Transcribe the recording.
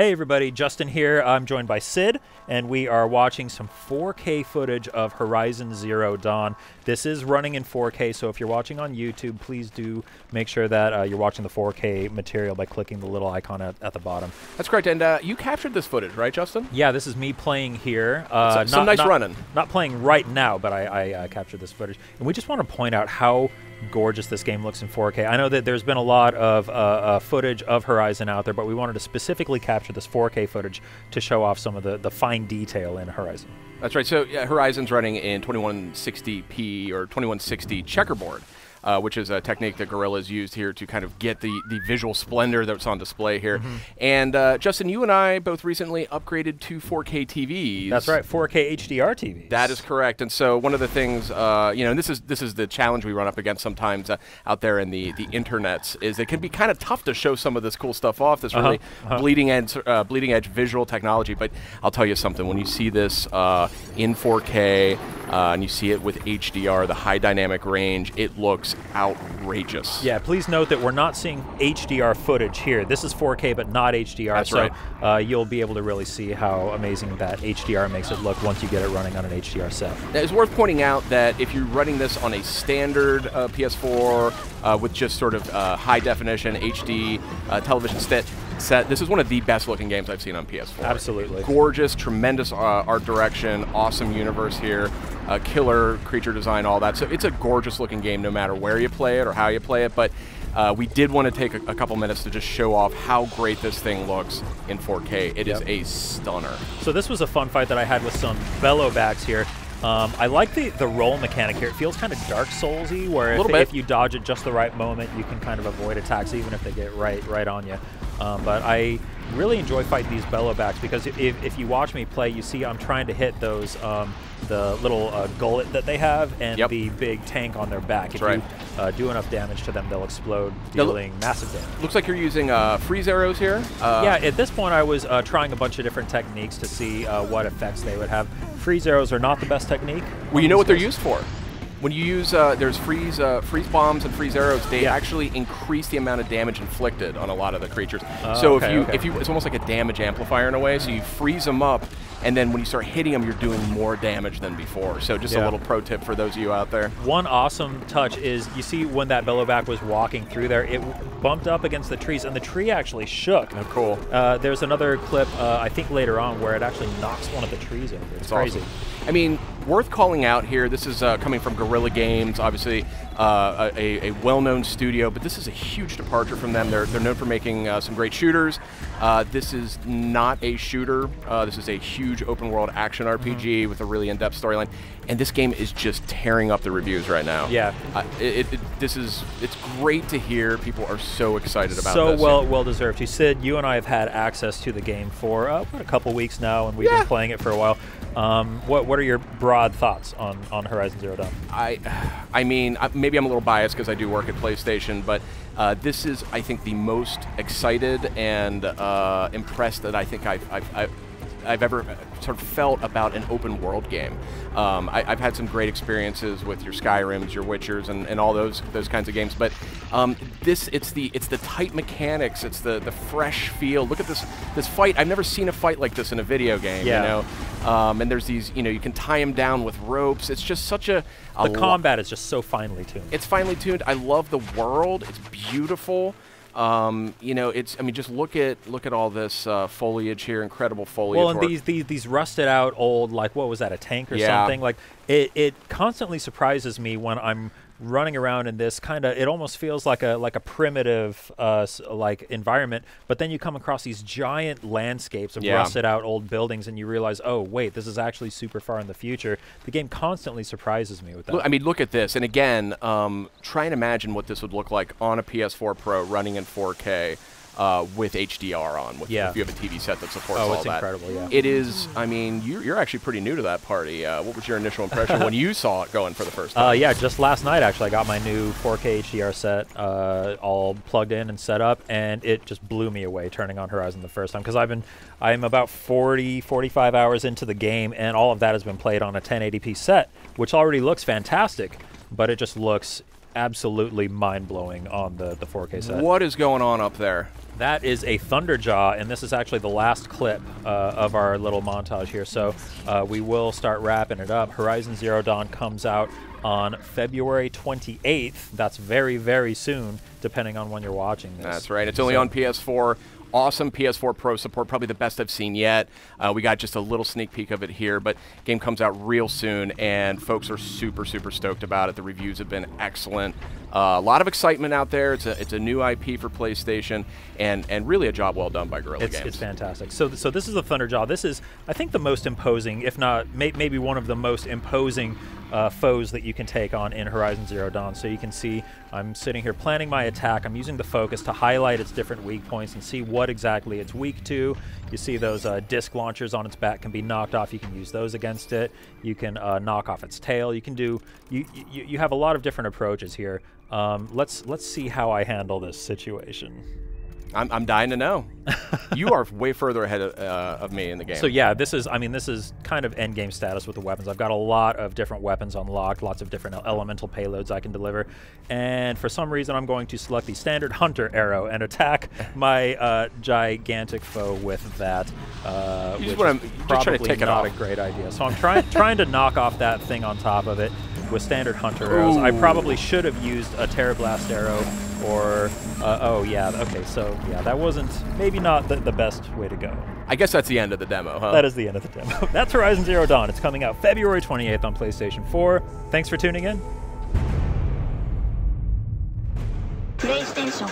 Hey everybody, Justin here. I'm joined by Sid, and we are watching some 4K footage of Horizon Zero Dawn. This is running in 4K, so if you're watching on YouTube, please do make sure that uh, you're watching the 4K material by clicking the little icon at, at the bottom. That's correct, and uh, you captured this footage, right, Justin? Yeah, this is me playing here. Uh, some, some nice not, running. Not playing right now, but I, I uh, captured this footage. And we just want to point out how gorgeous this game looks in 4K. I know that there's been a lot of uh, uh, footage of Horizon out there, but we wanted to specifically capture this 4K footage to show off some of the, the fine detail in Horizon. That's right. So yeah, Horizon's running in 2160p or 2160 checkerboard uh, which is a technique that Guerrilla's used here to kind of get the, the visual splendor that's on display here. Mm -hmm. And uh, Justin, you and I both recently upgraded to 4K TVs. That's right, 4K HDR TVs. That is correct. And so one of the things, uh, you know, and this is this is the challenge we run up against sometimes uh, out there in the the internets, is it can be kind of tough to show some of this cool stuff off. This -huh. really -huh. bleeding edge uh, bleeding edge visual technology. But I'll tell you something: when you see this uh, in 4K and you see it with HDR, the high dynamic range, it looks outrageous. Yeah, please note that we're not seeing HDR footage here. This is 4K, but not HDR. That's so right. uh, you'll be able to really see how amazing that HDR makes it look once you get it running on an HDR set. Now, it's worth pointing out that if you're running this on a standard uh, PS4 uh, with just sort of uh, high definition HD uh, television set, set. This is one of the best looking games I've seen on PS4. Absolutely. Gorgeous, tremendous uh, art direction, awesome universe here, uh, killer creature design, all that. So it's a gorgeous looking game no matter where you play it or how you play it. But uh, we did want to take a, a, couple minutes to just show off how great this thing looks in 4K. It yep. is a stunner. So this was a fun fight that I had with some bellowbacks here. Um, I like the, the roll mechanic here. It feels kind of Dark Soulsy, where if, if, you dodge at just the right moment, you can kind of avoid attacks, even if they get right right on you. Um, but I really enjoy fighting these bellowbacks because if, if you watch me play, you see I'm trying to hit those um, the little uh, gullet that they have and yep. the big tank on their back. That's if right. you uh, do enough damage to them, they'll explode, dealing massive damage. Looks like you're using uh, freeze arrows here. Uh, yeah, at this point I was uh, trying a bunch of different techniques to see uh, what effects they would have. Freeze arrows are not the best technique. Well, you know what they're used for when you use uh, there's freeze uh, freeze bombs and freeze arrows, they yeah. actually increase the amount of damage inflicted on a lot of the creatures. Uh, so okay, if you okay. if you it's almost like a damage amplifier in a way. So you freeze them up, and then when you start hitting them, you're doing more damage than before. So just yeah. a little pro tip for those of you out there. One awesome touch is you see when that bellowback was walking through there, it bumped up against the trees, and the tree actually shook. Oh, cool. Uh, there's another clip uh, I think later on where it actually knocks one of the trees over. It's, it's crazy. Awesome. I mean, worth calling out here. This is uh, coming from Guerrilla Games, obviously uh, a, a well-known studio, but this is a huge departure from them. They're, they're known for making uh, some great shooters. Uh, this is not a shooter. Uh, this is a huge open-world action RPG mm -hmm. with a really in-depth storyline, and this game is just tearing up the reviews right now. Yeah, uh, it, it, this is it's great to hear. People are so excited about so this. So well, well deserved. You Sid, you and I have had access to the game for uh, a couple weeks now, and we've yeah. been playing it for a while. Um, what what are your broad thoughts on, on Horizon Zero Dawn? I, I mean, maybe I'm a little biased because I do work at PlayStation, but uh, this is, I think, the most excited and uh, impressed that I think I've, I've, I've I've ever sort of felt about an open world game. Um, I, have had some great experiences with your Skyrims, your Witchers, and, and all those those kinds of games. But um, this, it's the it's the tight mechanics, it's the the fresh feel. Look at this this fight. I've never seen a fight like this in a video game. Yeah. You know, um, and there's these you know you can tie them down with ropes. It's just such a, a the combat is just so finely tuned. It's finely tuned. I love the world. It's beautiful. Um, you know, it's. I mean, just look at look at all this uh, foliage here, incredible foliage. Well, and these, these these rusted out old like what was that a tank or yeah. something? Like it it constantly surprises me when I'm running around in this kind of it almost feels like a like a primitive uh, like environment but then you come across these giant landscapes of yeah. rusted out old buildings and you realize oh wait this is actually super far in the future. The game constantly surprises me with that. Look, i mean look at this and again um, try and imagine what this would look like on a ps4 pro running in 4k uh, with HDR on. With, yeah. If you have a TV set that supports oh, all it's that. incredible. Yeah. It is. I mean, you're, you're actually pretty new to that party. Uh, what was your initial impression when you saw it going for the first time? Uh, yeah, just last night actually, I got my new 4K HDR set uh, all plugged in and set up, and it just blew me away turning on Horizon the first time because I've been I'm about 40 45 hours into the game, and all of that has been played on a 1080p set, which already looks fantastic, but it just looks absolutely mind-blowing on the, the 4K set. What is going on up there? That is a Thunderjaw, and this is actually the last clip uh, of our little montage here. So uh, we will start wrapping it up. Horizon Zero Dawn comes out on February 28th. That's very, very soon, depending on when you're watching this. That's right. It's only so on PS4 awesome PS4 Pro support, probably the best I've seen yet. Uh, we got just a little sneak peek of it here, but game comes out real soon, and folks are super, super stoked about it. The reviews have been excellent. Uh, a lot of excitement out there. It's a, it's a new IP for PlayStation, and, and really a job well done by Guerrilla it's, Games. It's fantastic. So, so this is a Thunderjaw. This is, I think, the most imposing, if not may, maybe one of the most imposing uh, foes that you can take on in Horizon Zero Dawn. So you can see I'm sitting here planning my attack. I'm using the focus to highlight its different weak points and see what exactly it's weak to. You see those uh, disc launchers on its back can be knocked off. You can use those against it. You can uh, knock off its tail. You can do. You, you you have a lot of different approaches here. Um, let's let's see how I handle this situation. I'm, I'm dying to know. you are way further ahead of, uh, of, me in the game. So yeah, this is I mean this is kind of end game status with the weapons. I've got a lot of different weapons unlocked, lots of different elemental payloads I can deliver, and for some reason I'm going to select the standard hunter arrow and attack my uh, gigantic foe with that. Uh, you which is probably not a great idea. So I'm trying trying to knock off that thing on top of it with standard hunter arrows. I probably should have used a Tearblast arrow or, uh, oh yeah, okay, so yeah, that wasn't, maybe not the, the best way to go. I guess that's the end of the demo, huh? That is the end of the demo. that's Horizon Zero Dawn. It's coming out February 28th on PlayStation 4. Thanks for tuning in. PlayStation